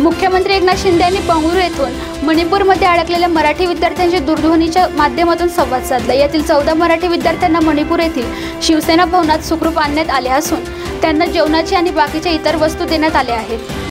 मुख्यमंत्री एकनाथ शिंदे यांनी बंगळुरू येथून मणिपूरमध्ये अडकलेल्या मराठी विद्यार्थ्यांशी दूरध्वनीच्या माध्यमातून संवाद साधला. यातील चौदा मराठी विद्यार्थ्यांना मणिपूर येथील शिवसेना भवनात सुखरूप आणण्यात आले असून त्यांना जेवणाची आणि बाकीच्या इतर वस्तू देण्यात आल्या आहेत.